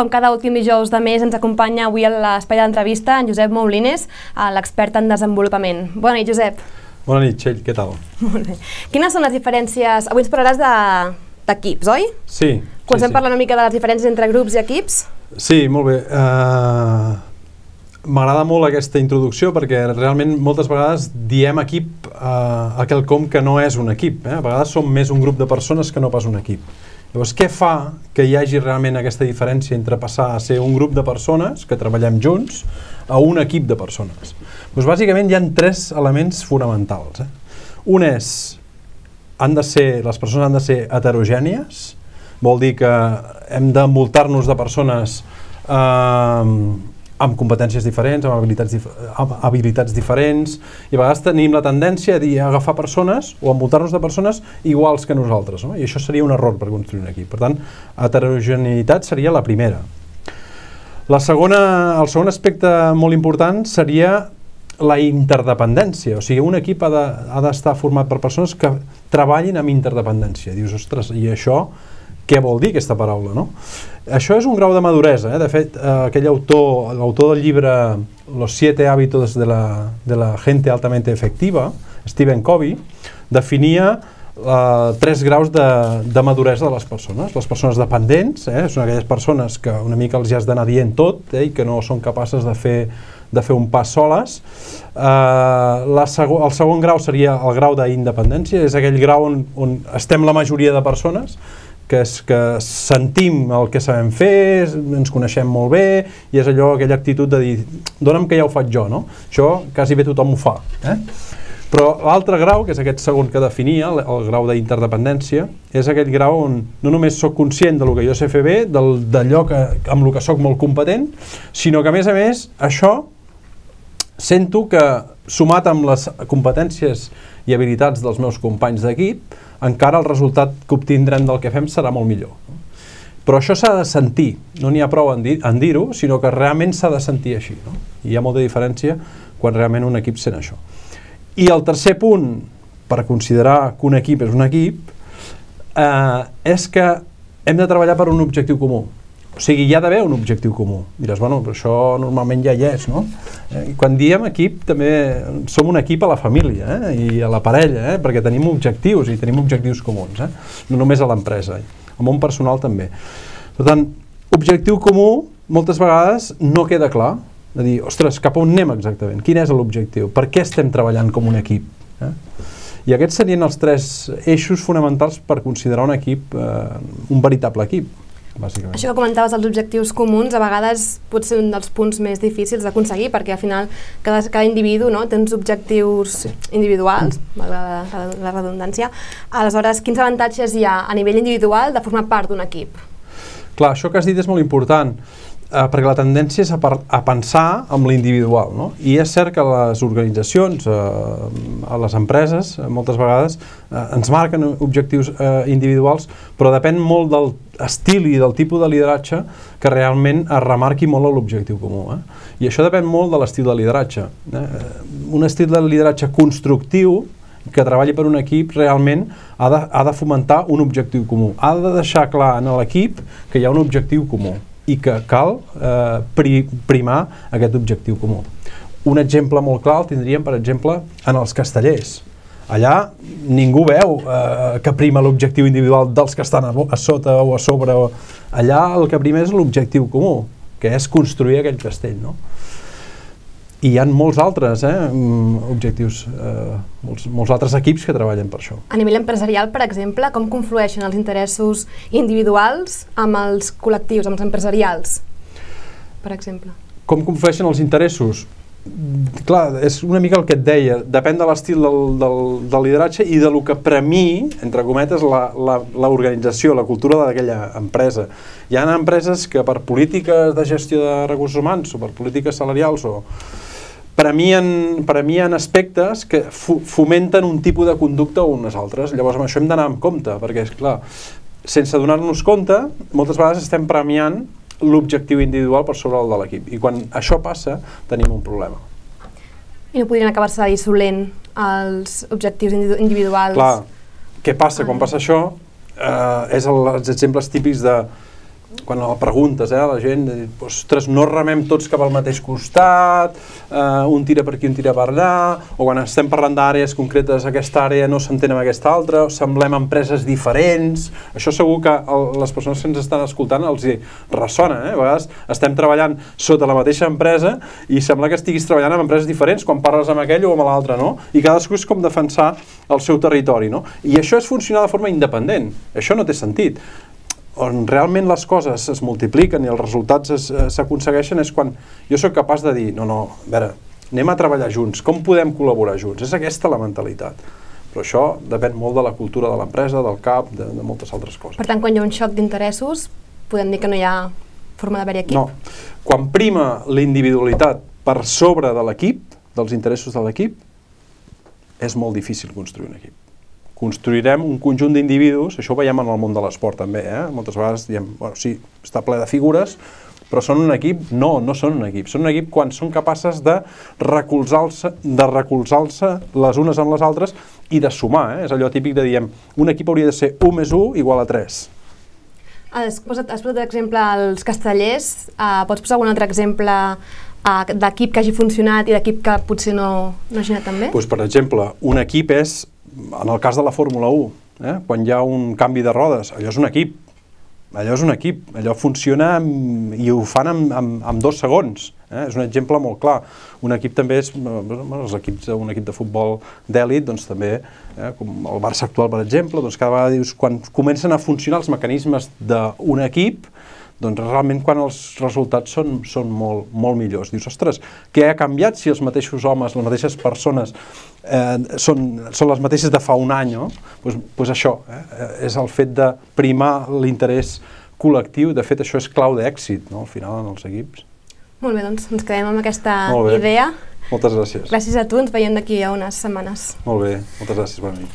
Com cada últim dijous de mes ens acompanya avui a l'espai d'entrevista en Josep Moulines, l'expert en desenvolupament. Bona nit, Josep. Bona nit, Txell, què tal? Molt bé. Quines són les diferències... Avui ens parlaràs d'equips, de, oi? Sí. Comencem sí, sí. parlant una mica de les diferències entre grups i equips. Sí, molt bé. Uh, M'agrada molt aquesta introducció perquè realment moltes vegades diem equip uh, a quelcom que no és un equip. Eh? A vegades som més un grup de persones que no pas un equip. Llavors, què fa que hi hagi realment aquesta diferència entre passar a ser un grup de persones que treballem junts a un equip de persones? Doncs bàsicament hi ha tres elements fonamentals. Eh? Un és, han de ser, les persones han de ser heterogènies, vol dir que hem d'envoltar-nos de persones eh, amb competències diferents, amb habilitats, dif amb habilitats diferents, i a vegades tenim la tendència a dir a agafar persones o envoltar-nos de persones iguals que nosaltres, no? i això seria un error per construir un equip. Per tant, heterogeneïtat seria la primera. La segona, el segon aspecte molt important seria la interdependència, o sigui, un equip ha d'estar de, format per persones que treballin amb interdependència. Dius, ostres, i això què vol dir aquesta paraula, no? Això és un grau de maduresa, eh? de fet, eh, aquell autor, l'autor del llibre Los siete hábitos de la, de la gente altamente efectiva, Stephen Covey, definia eh, tres graus de, de maduresa de les persones. Les persones dependents, eh? són aquelles persones que una mica els hi has d'anar dient tot eh? i que no són capaces de fer, de fer un pas soles. Eh, la seg el segon grau seria el grau d'independència, és aquell grau on, on estem la majoria de persones, que és que sentim el que sabem fer, ens coneixem molt bé, i és allò, aquella actitud de dir, dona'm que ja ho faig jo, no? Això quasi bé tothom ho fa. Eh? Però l'altre grau, que és aquest segon que definia, el, el grau d'interdependència, és aquell grau on no només sóc conscient del que jo sé fer bé, d'allò que, amb el que sóc molt competent, sinó que a més a més això sento que sumat amb les competències i habilitats dels meus companys d'equip, encara el resultat que obtindrem del que fem serà molt millor. Però això s'ha de sentir, no n'hi ha prou en dir-ho, dir sinó que realment s'ha de sentir així. No? I hi ha molta diferència quan realment un equip sent això. I el tercer punt, per considerar que un equip és un equip, eh, és que hem de treballar per un objectiu comú. O sigui, hi ha d'haver un objectiu comú. Diràs, bueno, però això normalment ja hi és, no? Eh, quan diem equip, també som un equip a la família eh? i a la parella, eh? perquè tenim objectius i tenim objectius comuns, eh? no només a l'empresa, al món personal també. Per tant, objectiu comú moltes vegades no queda clar, de dir, ostres, cap on anem exactament? Quin és l'objectiu? Per què estem treballant com un equip? Eh? I aquests serien els tres eixos fonamentals per considerar un equip eh, un veritable equip bàsicament. Això que comentaves dels objectius comuns, a vegades pot ser un dels punts més difícils d'aconseguir, perquè al final cada, cada individu no, té uns objectius sí. individuals, la, la, la redundància. Aleshores, quins avantatges hi ha a nivell individual de formar part d'un equip? Clar, això que has dit és molt important eh, perquè la tendència és a, a pensar amb l'individual, no? I és cert que les organitzacions, eh, les empreses, eh, moltes vegades, eh, ens marquen objectius eh, individuals, però depèn molt del estil i del tipus de lideratge que realment es remarqui molt l'objectiu comú. Eh? I això depèn molt de l'estil de lideratge. Eh? Un estil de lideratge constructiu que treballi per un equip realment ha de, ha de fomentar un objectiu comú. Ha de deixar clar en l'equip que hi ha un objectiu comú i que cal eh, pri, primar aquest objectiu comú. Un exemple molt clar el tindríem, per exemple, en els castellers. Allà ningú veu eh, que prima l'objectiu individual dels que estan a, a sota o a sobre. O... Allà el que prima és l'objectiu comú, que és construir aquell castell. No? I hi ha molts altres eh, mm, objectius, eh, molts, molts altres equips que treballen per això. A nivell empresarial, per exemple, com conflueixen els interessos individuals amb els col·lectius, amb els empresarials, per exemple? Com conflueixen els interessos? clar, és una mica el que et deia, depèn de l'estil del, del, del lideratge i de lo que premi, entre cometes, l'organització, la, la, la cultura d'aquella empresa. Hi ha empreses que per polítiques de gestió de recursos humans o per polítiques salarials o premien, premien aspectes que fomenten un tipus de conducta o unes altres. Llavors amb això hem d'anar amb compte, perquè és clar, sense donar-nos compte, moltes vegades estem premiant l'objectiu individual per sobre el de l'equip. I quan això passa, tenim un problema. I no podrien acabar-se dissolent els objectius individuals? Clar, què passa? Quan passa això, eh, és el, els exemples típics de quan la preguntes eh, a la gent, ostres, no remem tots cap al mateix costat, eh, un tira per aquí, un tira per allà, o quan estem parlant d'àrees concretes, aquesta àrea no s'entén amb aquesta altra, semblem empreses diferents, això segur que el, les persones que ens estan escoltant els hi ressona, eh? a vegades estem treballant sota la mateixa empresa i sembla que estiguis treballant amb empreses diferents quan parles amb aquell o amb l'altre, no? I cadascú és com defensar el seu territori, no? I això és funcionar de forma independent, això no té sentit on realment les coses es multipliquen i els resultats eh, s'aconsegueixen és quan jo sóc capaç de dir, no, no, a veure, anem a treballar junts, com podem col·laborar junts? És aquesta la mentalitat. Però això depèn molt de la cultura de l'empresa, del CAP, de, de moltes altres coses. Per tant, quan hi ha un xoc d'interessos, podem dir que no hi ha forma d'haver-hi equip? No. Quan prima l'individualitat per sobre de l'equip, dels interessos de l'equip, és molt difícil construir un equip construirem un conjunt d'individus, això ho veiem en el món de l'esport també, eh? moltes vegades diem, bueno, sí, està ple de figures, però són un equip? No, no són un equip. Són un equip quan són capaces de recolzar-se de recolzar-se les unes amb les altres i de sumar, eh? és allò típic de diem, un equip hauria de ser 1 més 1 igual a 3. Has posat, has posat exemple als castellers, uh, pots posar algun altre exemple uh, d'equip que hagi funcionat i d'equip que potser no, no hagi anat tan bé? Pues, per exemple, un equip és en el cas de la Fórmula 1, eh, quan hi ha un canvi de rodes, allò és un equip, allò és un equip, allò funciona amb, i ho fan en, en, en dos segons, eh? és un exemple molt clar. Un equip també és, els equips, un equip de futbol d'èlit, doncs també, eh, com el Barça actual, per exemple, doncs cada vegada dius, quan comencen a funcionar els mecanismes d'un equip, doncs realment quan els resultats són, són molt, molt millors. Dius, ostres, què ha canviat si els mateixos homes, les mateixes persones eh, són, són les mateixes de fa un any, no? Pues, pues això, eh, és el fet de primar l'interès col·lectiu, de fet això és clau d'èxit, no?, al final, en els equips. Molt bé, doncs ens quedem amb aquesta idea. Moltes gràcies. Gràcies a tu, ens veiem d'aquí a unes setmanes. Molt bé, moltes gràcies, bona nit.